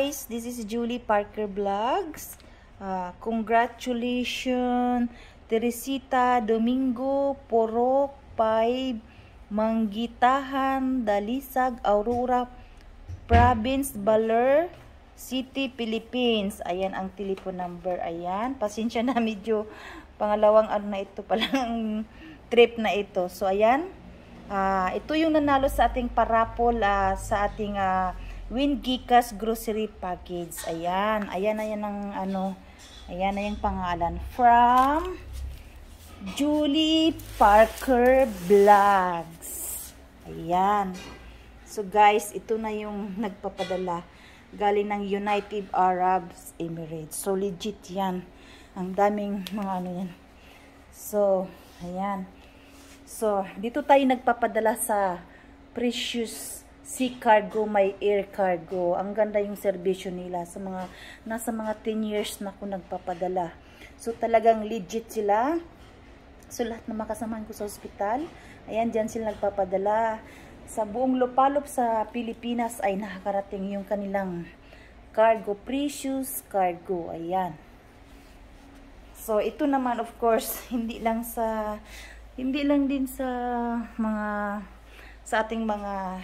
guys, this is Julie Parker Vlogs. Uh, congratulations, Teresita Domingo Porok 5, Manggitahan, Dalisag, Aurora, Province, Baler, City, Philippines. Ayan ang telephone number. Ayan, pasensya na medyo pangalawang ano na ito palang trip na ito. So ayan, uh, ito yung nanalo sa ating parapol uh, sa ating uh, Win Gikas Grocery Package. Ayan. Ayan na yan ang ano. Ayan na yung pangalan. From Julie Parker Vlogs. Ayan. So guys, ito na yung nagpapadala. Galing ng United Arab Emirates. So legit yan. Ang daming mga ano yan. So, ayan. So, dito tayo nagpapadala sa Precious sea cargo, may air cargo. Ang ganda yung serbisyo nila sa mga nasa mga 10 years na ako nagpapadala. So talagang legit sila. So lahat na makasamahan ko sa ospital, ayan diyan sila nagpapadala. Sa buong lupalop sa Pilipinas ay nakakarating yung kanilang cargo, precious cargo. Ayan. So ito naman of course, hindi lang sa hindi lang din sa mga sa ating mga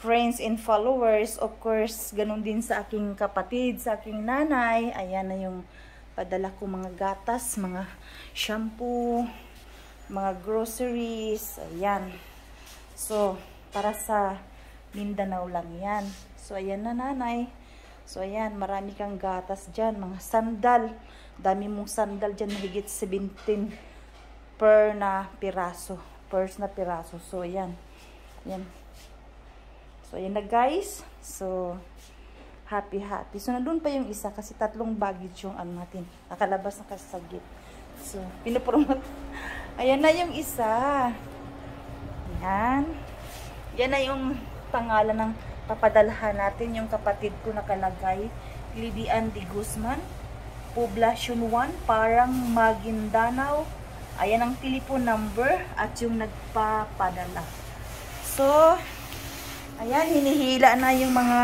friends and followers. Of course, ganun din sa aking kapatid, sa aking nanay. Ayan na yung padala ko mga gatas, mga shampoo, mga groceries. Ayan. So, para sa Mindanao lang yan. So, ayan na nanay. So, ayan, marami kang gatas dyan. Mga sandal. Dami mong sandal dyan. Mahigit 17 per na piraso. Pers na piraso. So, ayan. Ayan. So, ayan na guys. So, happy happy. So, nandun pa yung isa kasi tatlong baggage yung ano natin. Nakalabas na kasi sa gate. So, pinapromote. Ayan na yung isa. Ayan. Yan na yung pangalan ng papadalhan natin. Yung kapatid ko nakalagay. Lidian de Guzman. Poblacion 1. Parang Maguindanao. Ayan ang telephone number at yung nagpapadala. So, Ayan, hinihila na yung mga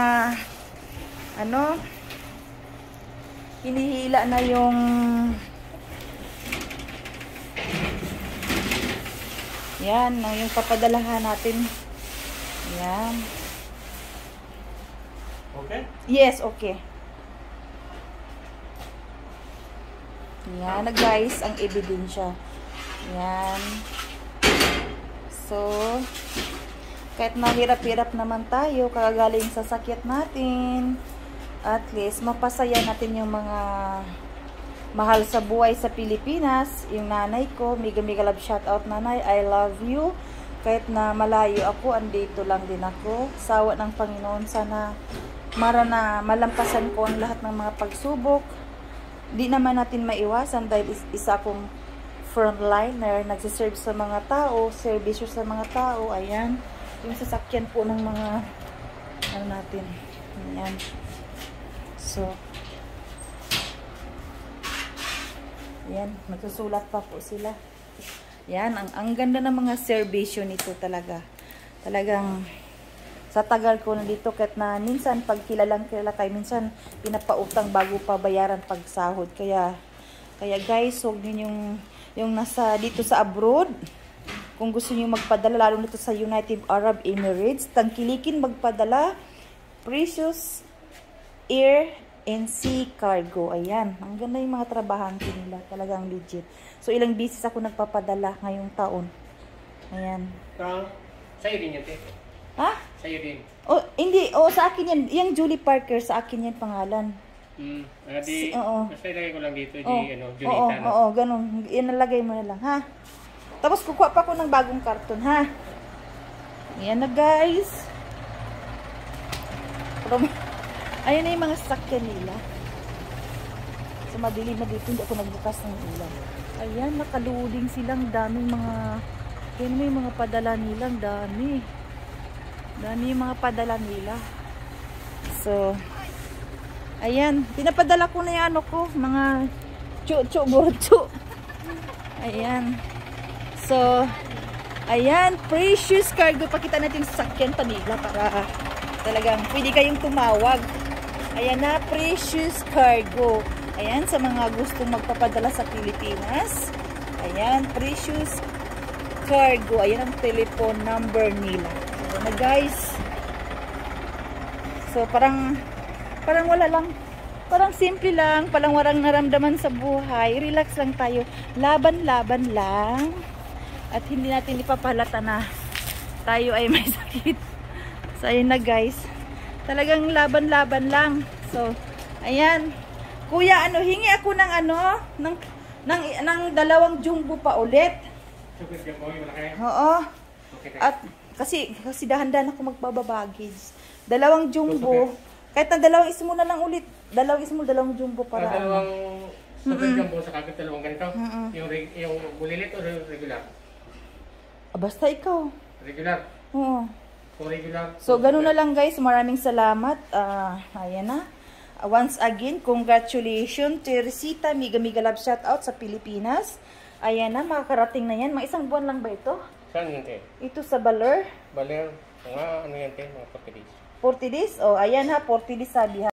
ano hinihila na yung yan, yung papadalahan natin. Yan. Okay? Yes, okay. Yan na guys, ang ebidensya. Yan. So, kahit mahirap-hirap naman tayo, kagagaling sa sakit natin, at least mapasaya natin yung mga mahal sa buhay sa Pilipinas. Yung nanay ko, mega love shout out nanay, I love you. Kahit na malayo ako, andito lang din ako. Sawa ng Panginoon, sana mara na malampasan ko ang lahat ng mga pagsubok. Di naman natin maiwasan dahil isa akong frontliner, nagsiserve sa mga tao, servisyo sa mga tao, ayan yung sasakyan po ng mga ano natin yan. So yan magsusulat pa po sila. Yan ang, ang ganda ng mga servisyo nito talaga. Talagang sa tagal ko na dito kahit na minsan pag kilalang kilala kayo minsan pinapautang bago pa bayaran pag sahod. Kaya kaya guys huwag din yung nasa dito sa abroad kung gusto niyo magpadala, lalo nito sa United Arab Emirates, tangkilikin magpadala, Precious Air and Sea Cargo. Ayan, ang ganda yung mga trabahan nila. Talagang legit. So, ilang beses ako nagpapadala ngayong taon. Ayan. Uh, sa'yo din yan. Ha? Sa'yo din. Oh, hindi. Oh, sa akin yan. Yung Julie Parker, sa akin yan pangalan. Hmm. Uh, di, si, oo. Basta ilagay ko lang dito, oh, di, ano, Julita. Oo, no? oo, ganun. Inalagay mo na lang, ha? Tapos kukuha pa ako ng bagong karton, ha? Ayan na, guys. Ayan na yung mga sasakyan nila. So, madilim na dito. Hindi ako nagbukas ng ulan. Ayan, nakaluling silang daming mga... Ayan yung mga padala nilang dami. Dami yung mga padala nila. So, ayan. Pinapadala ko na yung ano ko. Mga chu-chu-burchu. Ayan. So, ayan, precious cargo. Pakita natin sa sakyan pa nila para talagang pwede kayong tumawag. Ayan na, Precious Cargo. Ayan, sa mga gustong magpapadala sa Pilipinas. Ayan, Precious Cargo. Ayan ang telephone number nila. Ayan na guys. So, parang, parang wala lang. Parang simple lang. Parang warang naramdaman sa buhay. Relax lang tayo. Laban-laban lang. At hindi natin ipapahalata na tayo ay may sakit. So, ayun na guys. Talagang laban-laban lang. So, ayan. Kuya, ano, hingi ako ng ano, ng, ng, ng dalawang jumbo pa ulit. Yung. Oo. At, kasi, kasi dahan-dahan ako magbababagis. Dalawang jumbo. Kahit na dalawang ismo na lang ulit. Dalawang ismo, dalawang jumbo para. Ah, ano. dalawang super jumbo sa kagad dalawang ganito. Mm-mm. Yung, reg- yung bulilit o regular? Ah, basta ikaw. Regular. Oo. Kung regular. So, ganun na lang guys. Maraming salamat. Ah, ayan na. Ah, once again, congratulations. Teresita, Miga Miga Love Shoutout sa Pilipinas. Ayan na, makakarating na yan. Mga isang buwan lang ba ito? Saan yun, te? Ito sa Baler. Baler. Mga ano yan, te? Mga 40 days. 40 days? O, ayan ha, 40 days sabi ha.